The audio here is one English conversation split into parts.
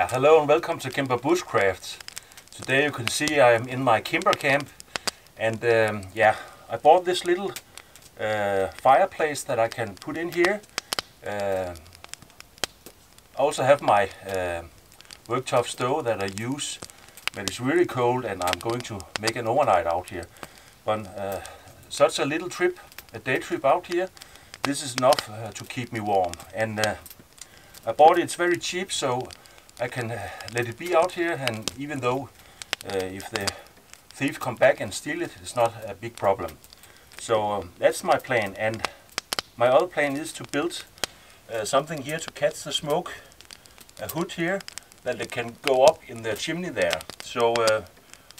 Yeah, hello and welcome to Cimbrer Bushcraft. Today you can see I'm in my Cimbrer camp and um, yeah, I bought this little uh, fireplace that I can put in here. Uh, I also have my uh, worktop stove that I use when it's really cold and I'm going to make an overnight out here. But uh, such a little trip, a day trip out here, this is enough uh, to keep me warm. And uh, I bought it, it's very cheap, so I can uh, let it be out here and even though uh, if the thief come back and steal it, it's not a big problem. So um, that's my plan and my other plan is to build uh, something here to catch the smoke, a hood here that it can go up in the chimney there. So uh,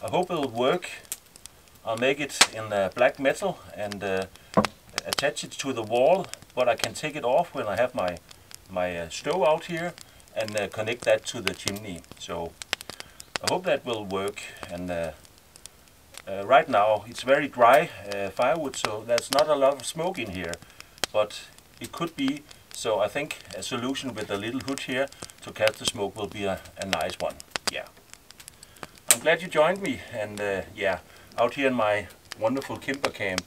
I hope it'll work. I'll make it in uh, black metal and uh, attach it to the wall but I can take it off when I have my my stove out here and uh, connect that to the chimney. So I hope that will work. And uh, uh, right now it's very dry uh, firewood, so there's not a lot of smoke in here. But it could be. So I think a solution with a little hood here to catch the smoke will be a, a nice one. Yeah. I'm glad you joined me. And uh, yeah, out here in my wonderful Cimbrer camp.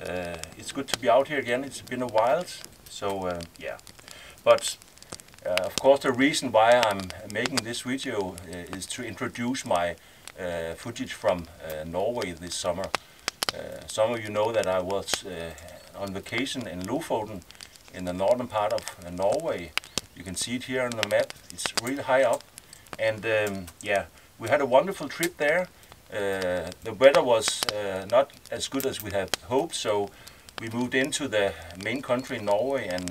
Uh, it's good to be out here again. It's been a while. So yeah. But uh, of course, the reason why I'm making this video uh, is to introduce my uh, footage from uh, Norway this summer. Uh, some of you know that I was uh, on vacation in Lofoten in the northern part of Norway. You can see it here on the map. It's really high up. And um, yeah, we had a wonderful trip there. The weather was not as good as we had hoped, so we moved into the main country, Norway, and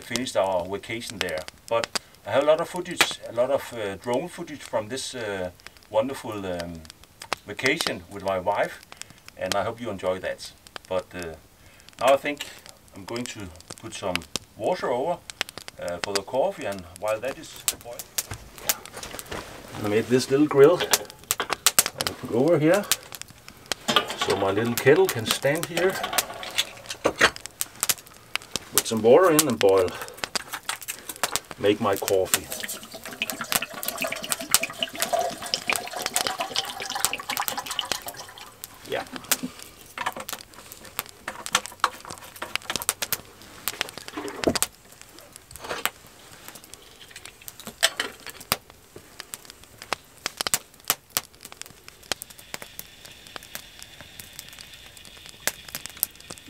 finished our vacation there. But I have a lot of footage, a lot of uh, drone footage from this uh, wonderful um, vacation with my wife, and I hope you enjoy that. But uh, now I think I'm going to put some water over uh, for the coffee, and while that is boiling, I made this little grill. I put over here, so my little kettle can stand here some water in and boil. Make my coffee.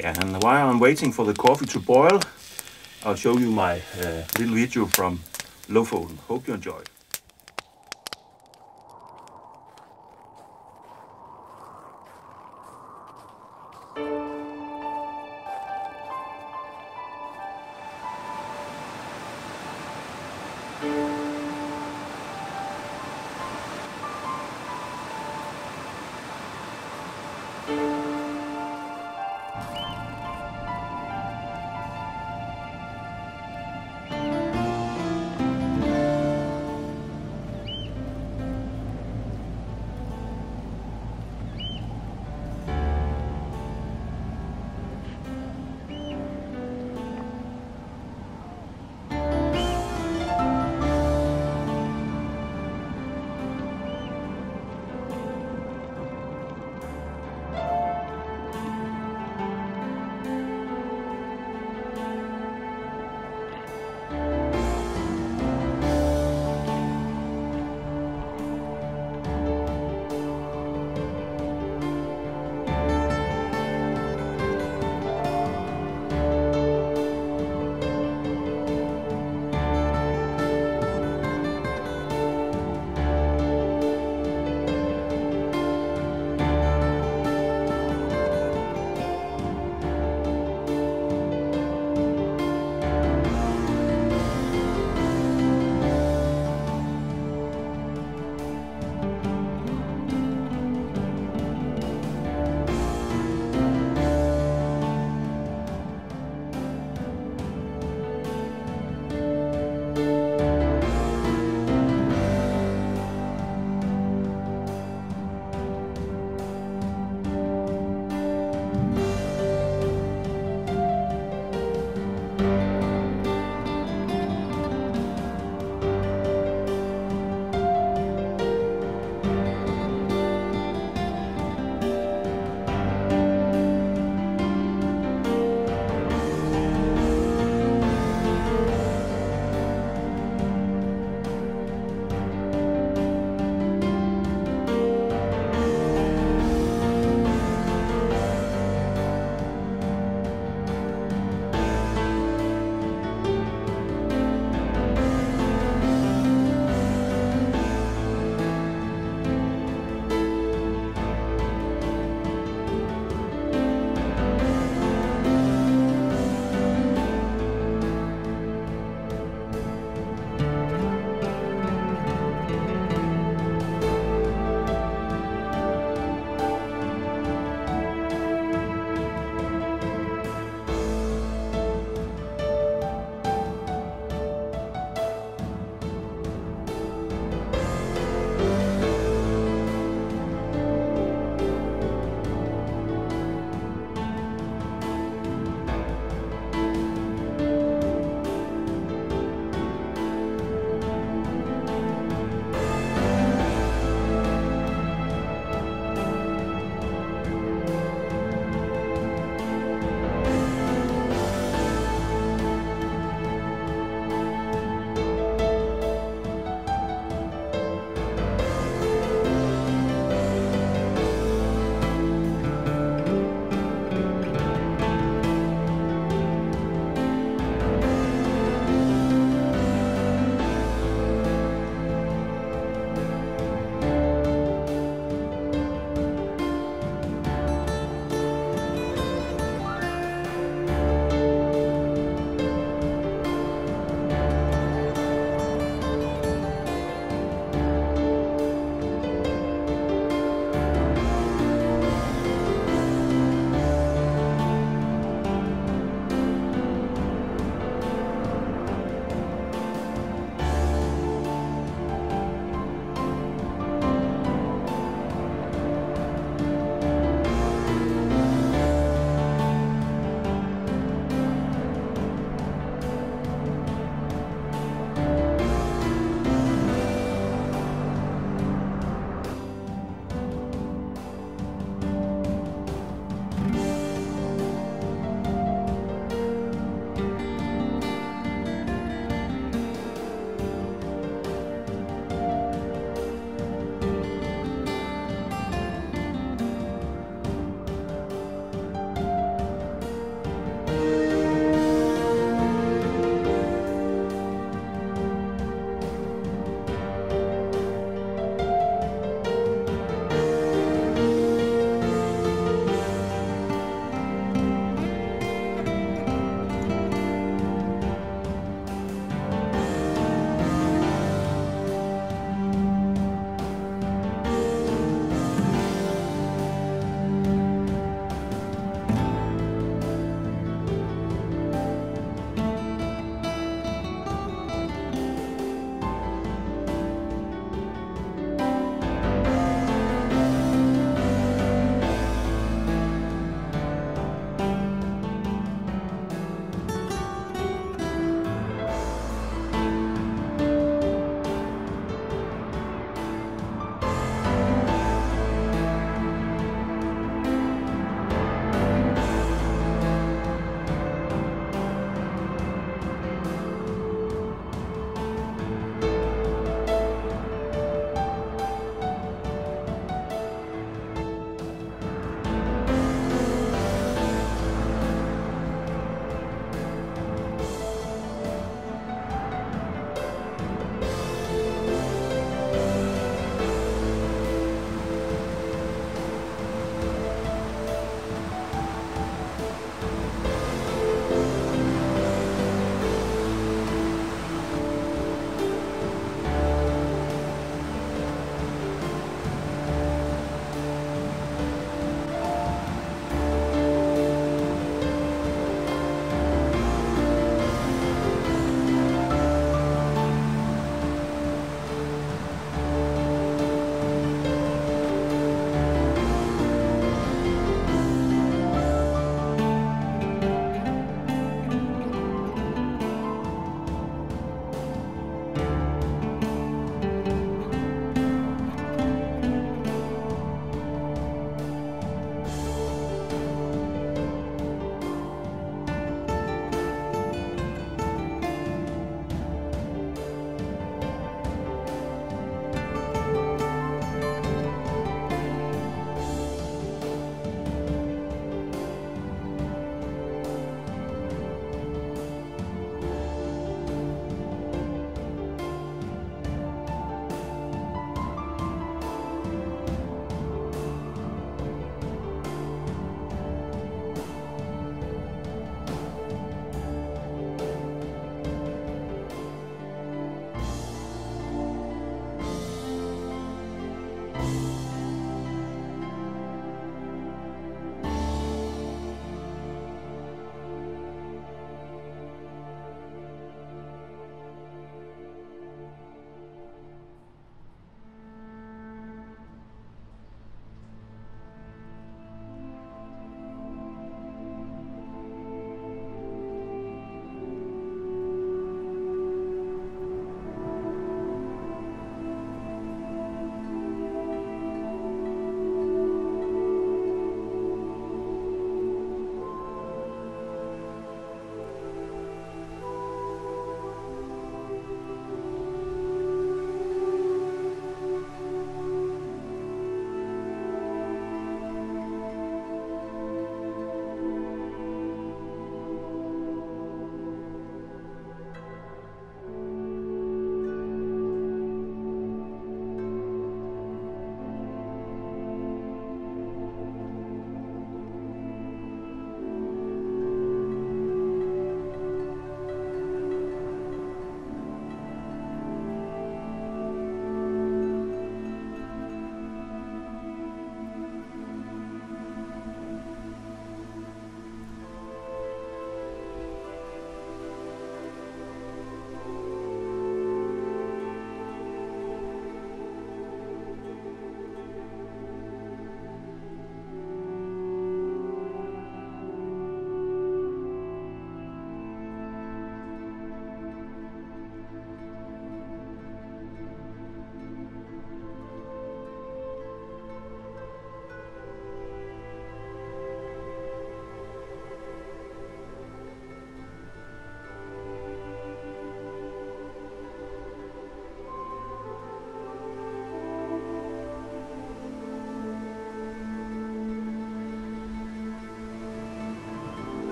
And while I'm waiting for the coffee to boil, I'll show you my uh, little video from Lofoten. Hope you enjoy.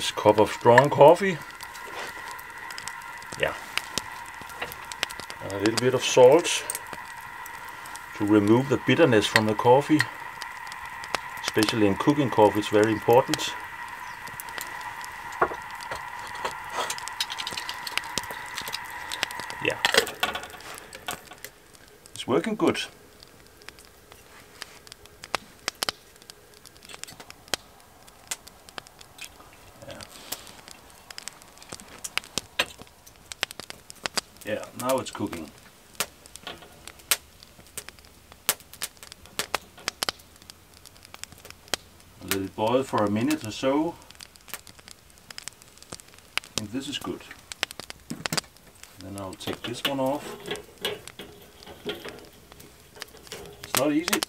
Nice cup of strong coffee. Yeah. A little bit of salt to remove the bitterness from the coffee. Especially in cooking coffee, it's very important. Yeah. It's working good. Yeah, now it's cooking. Let it boil for a minute or so. And this is good. Then I'll take this one off. It's not easy.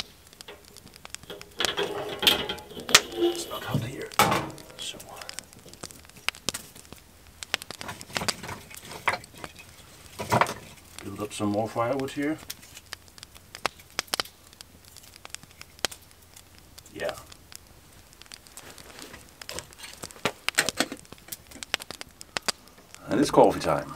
It's not hot here. So build up some more firewood here. Yeah. And it's coffee time.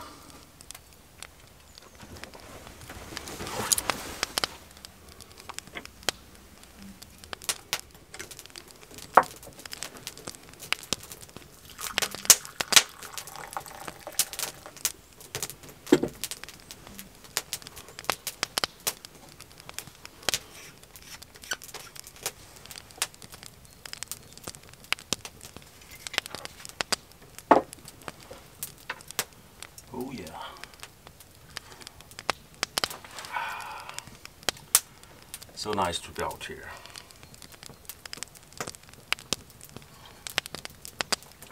Oh yeah. To be out here.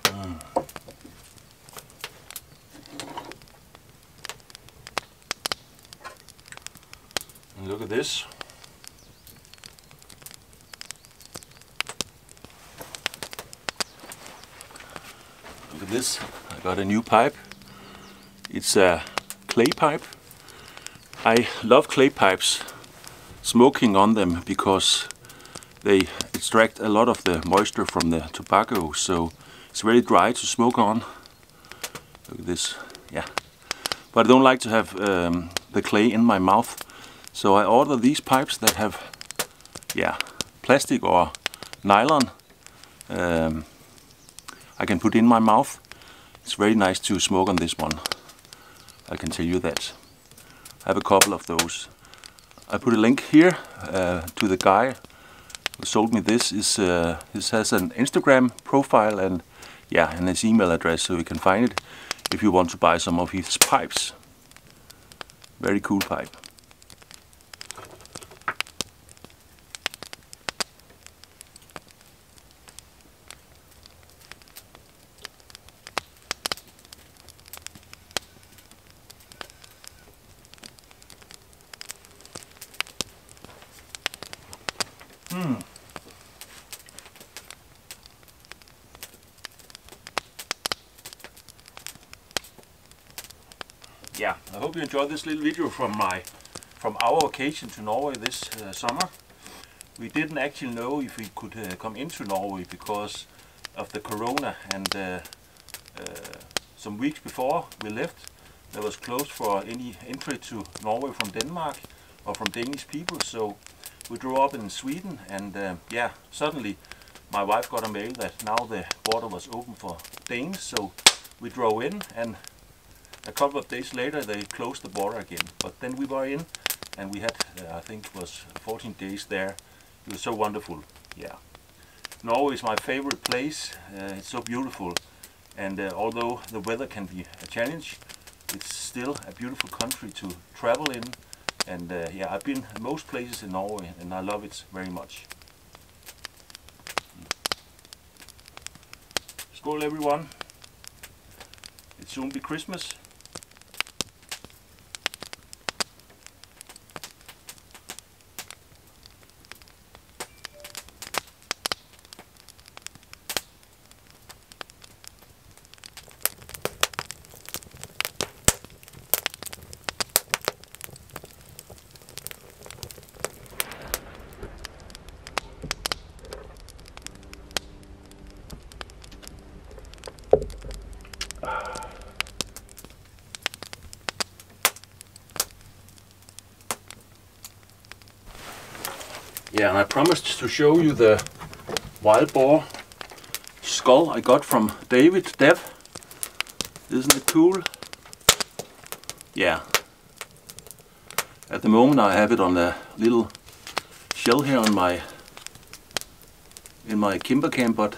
Mm. Look at this. Look at this. I got a new pipe. It's a clay pipe. I love clay pipes, smoking on them because they extract a lot of the moisture from the tobacco, so it's very dry to smoke on. Look at this, yeah. But I don't like to have um, the clay in my mouth, so I order these pipes that have, yeah, plastic or nylon. Um, I can put in my mouth. It's very nice to smoke on this one. I can tell you that. I have a couple of those. I put a link here uh, to the guy who sold me this. Is uh, This has an Instagram profile and yeah, and his email address so you can find it if you want to buy some of his pipes. Very cool pipe. Hmm. Yeah, I hope you enjoyed this little video from my from our vacation to Norway this uh, summer. We didn't actually know if we could uh, come into Norway because of the corona and uh, uh, some weeks before we left there was closed for any entry to Norway from Denmark or from Danish people so we drove up in Sweden and uh, yeah suddenly my wife got a mail that now the border was open for Danes so we drove in and a couple of days later they closed the border again. But then we were in and we had uh, I think it was 14 days there. It was so wonderful yeah. Norway is my favorite place uh, it's so beautiful. And uh, although the weather can be a challenge it's still a beautiful country to travel in and uh, yeah I've been most places in Norway and I love it very much. Skål everyone. It soon be Christmas And I promised to show you the wild boar skull I got from David Dev. Isn't it cool? Yeah. At the moment I have it on a little shell here on my in my Cimbrer camp, but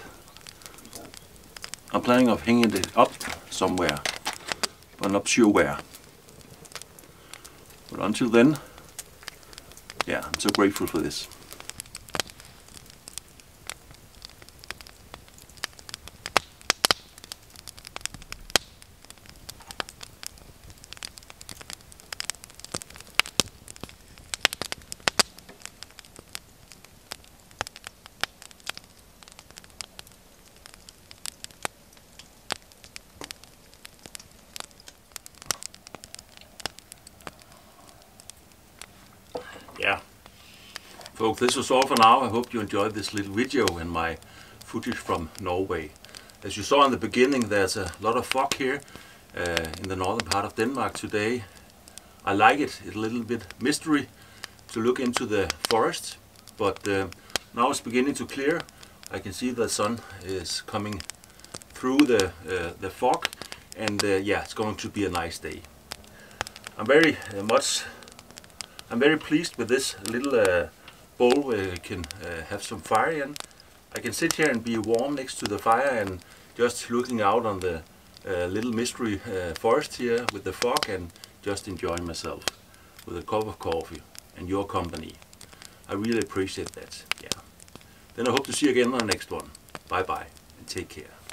I'm planning of hanging it up somewhere, but not sure where. But until then, yeah, I'm so grateful for this. yeah folks this was all for now. I hope you enjoyed this little video and my footage from Norway. As you saw in the beginning there's a lot of fog here uh, in the northern part of Denmark today. I like it. It's a little bit mystery to look into the forest but uh, now it's beginning to clear. I can see the sun is coming through the uh, the fog and uh, yeah it's going to be a nice day. I'm very uh, much I'm very pleased with this little uh, bowl where you can uh, have some fire in. I can sit here and be warm next to the fire and just looking out on the uh, little mystery uh, forest here with the fog and just enjoying myself with a cup of coffee and your company. I really appreciate that. Yeah. Then I hope to see you again on the next one. Bye bye and take care.